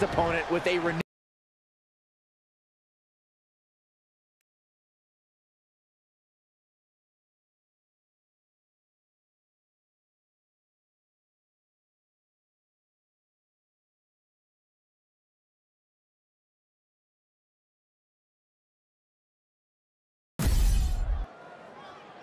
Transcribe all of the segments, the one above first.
opponent with a renewed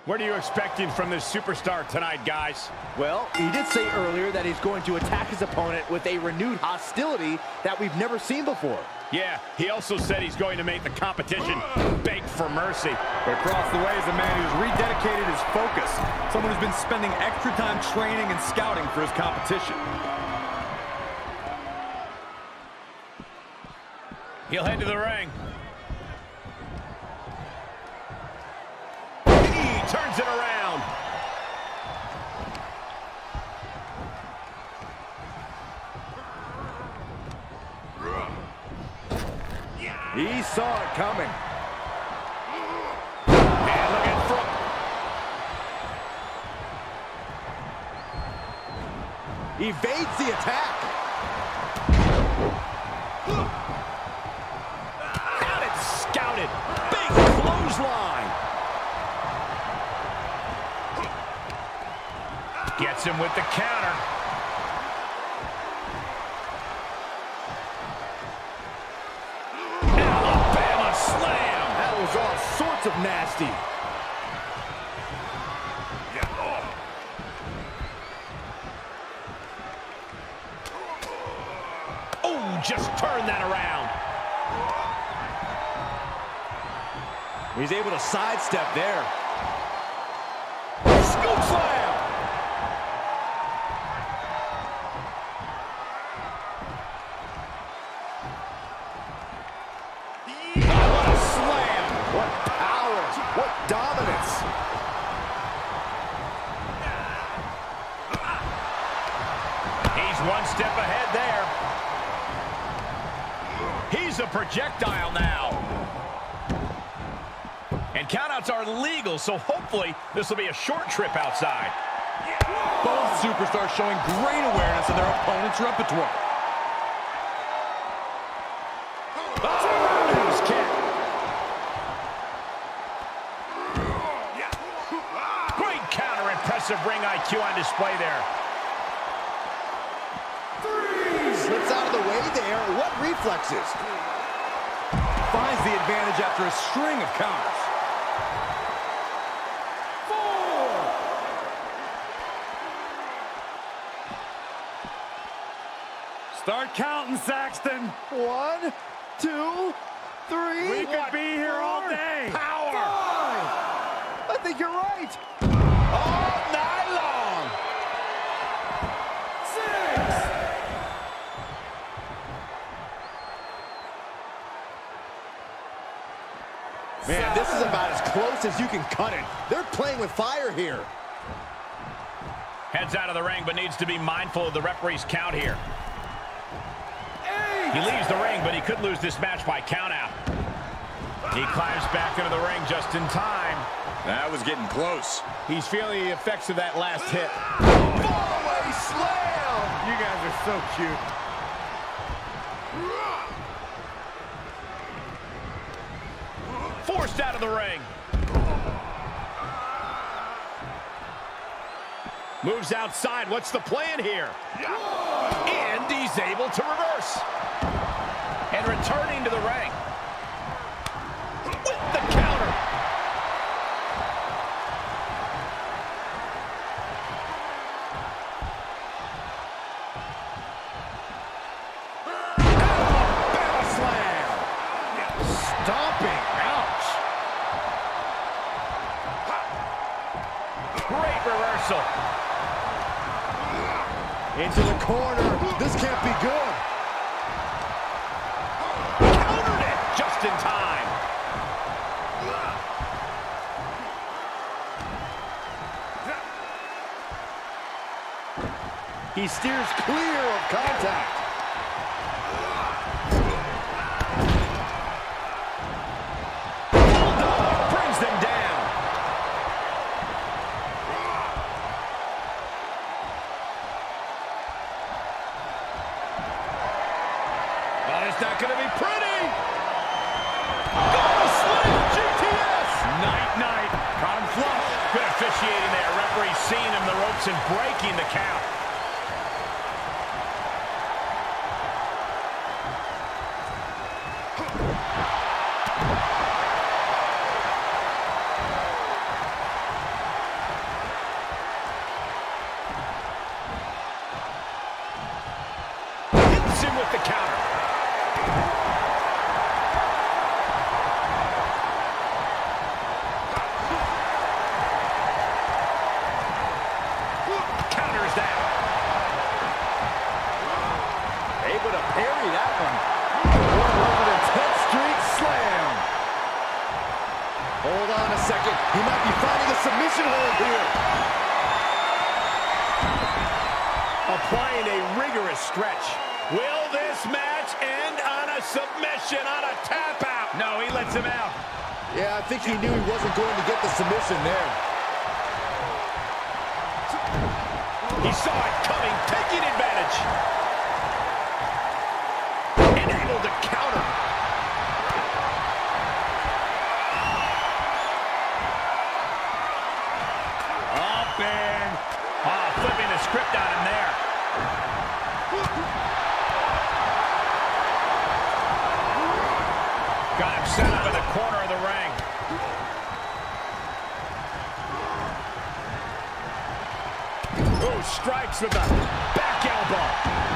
What are you expecting from this superstar tonight, guys? Well, he did say earlier that he's going to attack his opponent with a renewed hostility that we've never seen before. Yeah, he also said he's going to make the competition beg for mercy. But across the way is a man who's rededicated his focus. Someone who's been spending extra time training and scouting for his competition. He'll head to the ring. Saw it coming. And look at front. Evades the attack. Out it scouted. Big clothesline. Gets him with the counter. All sorts of nasty. Oh, just turn that around. He's able to sidestep there. One step ahead there. He's a projectile now. And countouts are legal, so hopefully this will be a short trip outside. Both superstars showing great awareness of their opponent's repertoire. Great counter, impressive ring IQ on display there. What reflexes? Finds the advantage after a string of counters. Start counting, Saxton. One, two, three. We could be here all day. Power. Five. I think you're right. All night long. Man, this is about as close as you can cut it. They're playing with fire here. Heads out of the ring, but needs to be mindful of the referee's count here. He leaves the ring, but he could lose this match by countout. He climbs back into the ring just in time. That was getting close. He's feeling the effects of that last hit. Fallaway slam! You guys are so cute. Forced out of the ring. Moves outside. What's the plan here? And he's able to reverse. And returning to the ring. Great reversal. Into the corner. This can't be good. Countered it just in time. He steers clear of contact. And breaking the count. Hits him with the counter. Stretch. Will this match end on a submission, on a tap out? No, he lets him out. Yeah, I think he knew he wasn't going to get the submission there. He saw it coming, taking advantage. Got him set up in the corner of the ring. Ooh, strikes with the back elbow.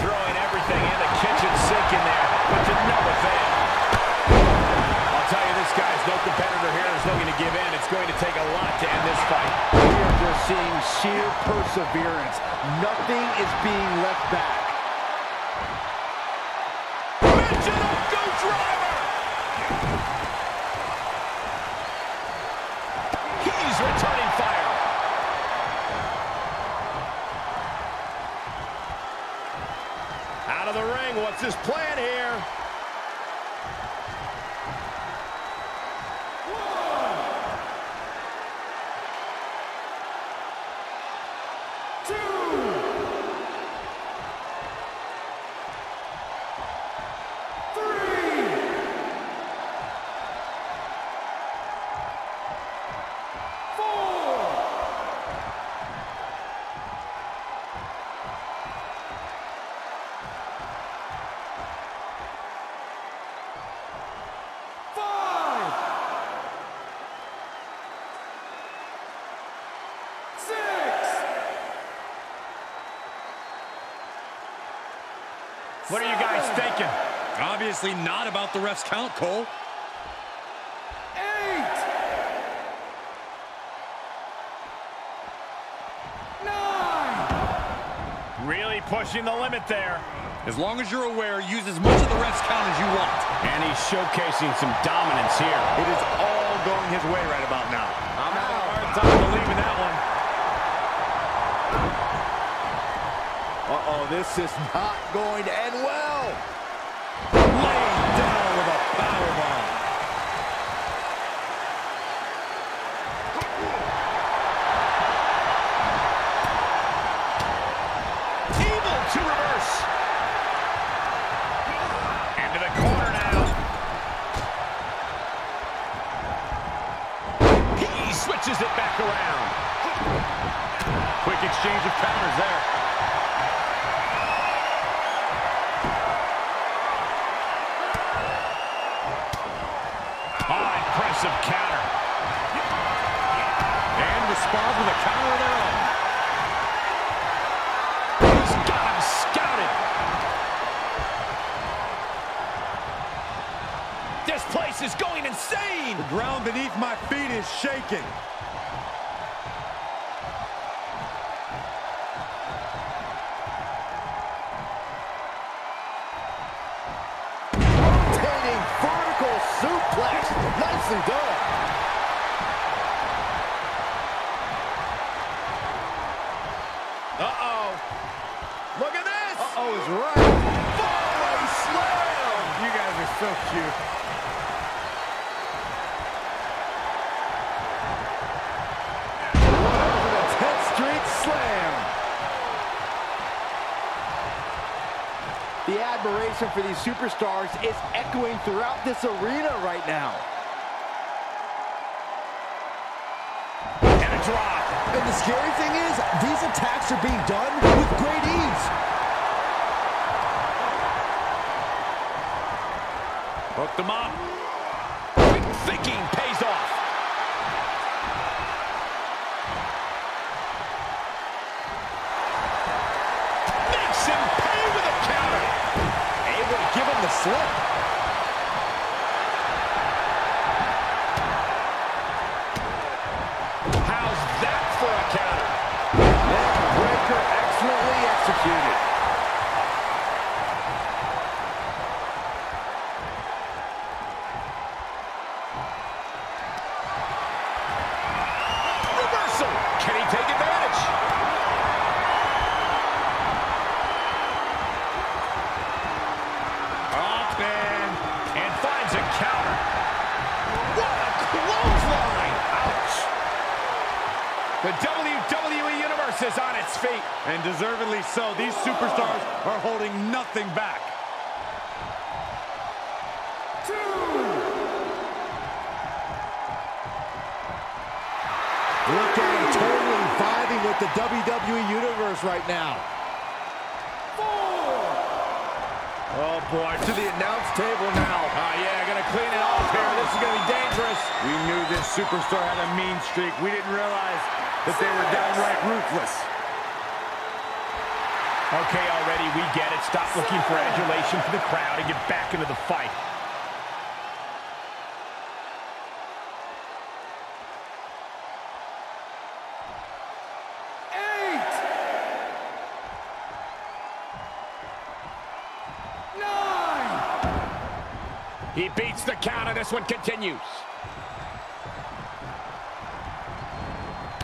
Throwing everything in the kitchen sink in there, but to no avail. I'll tell you this, guys, no competitor here here is looking to give in. It's going to take a lot to end this fight. We are just seeing sheer perseverance. Nothing is being left back. Ring, his plan are you guys thinking? Obviously not about the ref's count, Cole. Eight. Nine. Really pushing the limit there. As long as you're aware, use as much of the ref's count as you want. And he's showcasing some dominance here. It is all going his way right about now. I'm having a hard time believing that one. Uh-oh, this is not going to end well. Laid down with a power bomb. Able to reverse. Into the corner now. He switches it back around. Quick exchange of counters there. Impressive counter. And responds with a counter of their own. place is going insane. The ground beneath my feet is shaking. Rotating vertical suplex. Nicely done. Uh-oh. Look at this! Uh-oh is right. Fallaway slam! You guys are so cute. Admiration for these superstars is echoing throughout this arena right now. And a drop. And the scary thing is, these attacks are being done with great ease. Hooked them up. Quick thinking slip. And deservedly so. These superstars are holding nothing back. Look at him totally vibing with the WWE Universe right now. Four. Oh, boy. To the announce table now. Oh, yeah, gonna clean it off here. This is gonna be dangerous. We knew this superstar had a mean streak. We didn't realize that they were downright ruthless. Okay, already, we get it. Stop looking for adulation from the crowd and get back into the fight. He beats the count, and this one continues.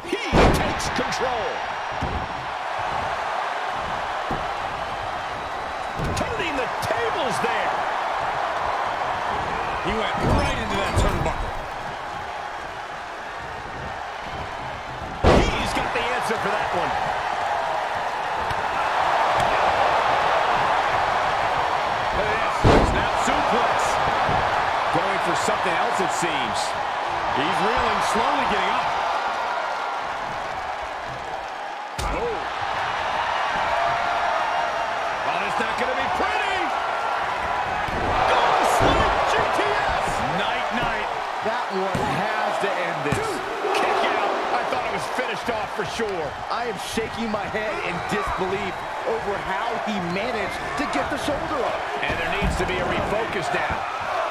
He takes control. The there. He went right into that turnbuckle. He's got the answer for that one. Something else, it seems. He's reeling, slowly getting up. For sure. I am shaking my head in disbelief over how he managed to get the shoulder up. And there needs to be a refocus now.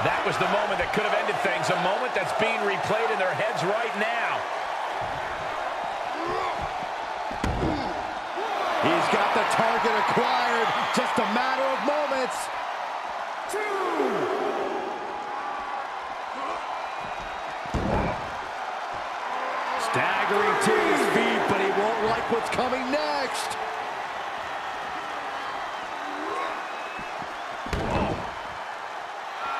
That was the moment that could have ended things, a moment that's being replayed in their heads right now. He's got the target acquired. Just a matter of moments. Staggering to his feet, but he won't like what's coming next.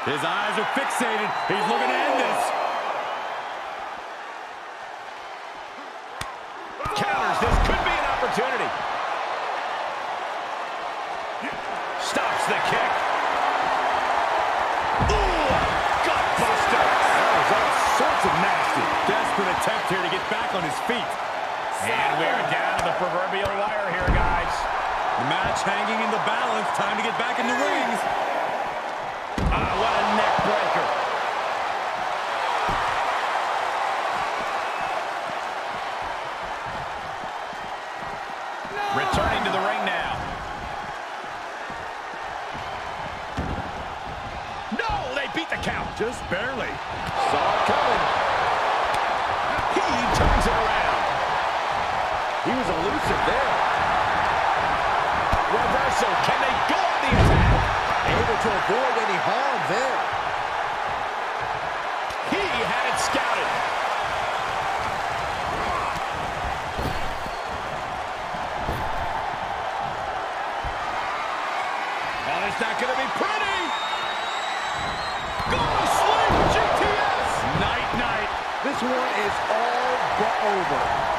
His eyes are fixated. He's looking to end this. Counters. This could be an opportunity. Stops the kick. Ooh, gutbuster. That was all sorts of nasty. Desperate attempt here to get back on his feet. And we're down to the proverbial wire here, guys. The match hanging in the balance. Time to get back in the rings. Ah, what a neck breaker. Returning to the ring now. No, they beat the count. Just barely. Saw it coming. He turns it around. He was elusive there reversal. Can they go on the attack? Able to avoid any harm there. He had it scouted. Well, it's not going to be pretty. Go to sleep, GTS. Night, night. This one is all but over.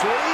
sweep.